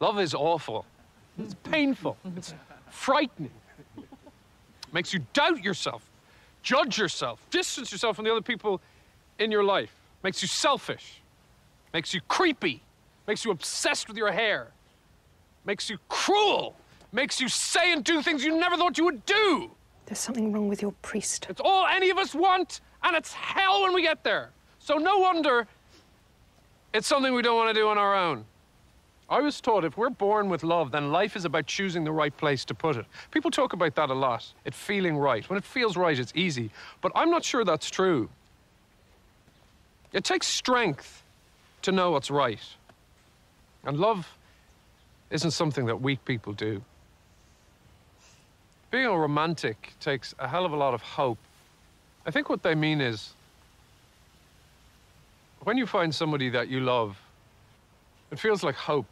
Love is awful. It's painful. It's frightening. Makes you doubt yourself, judge yourself, distance yourself from the other people in your life. Makes you selfish. Makes you creepy. Makes you obsessed with your hair. Makes you cruel. Makes you say and do things you never thought you would do. There's something wrong with your priest. It's all any of us want, and it's hell when we get there. So no wonder it's something we don't want to do on our own. I was taught if we're born with love, then life is about choosing the right place to put it. People talk about that a lot, it feeling right. When it feels right, it's easy. But I'm not sure that's true. It takes strength to know what's right. And love isn't something that weak people do. Being a romantic takes a hell of a lot of hope. I think what they mean is when you find somebody that you love, it feels like hope.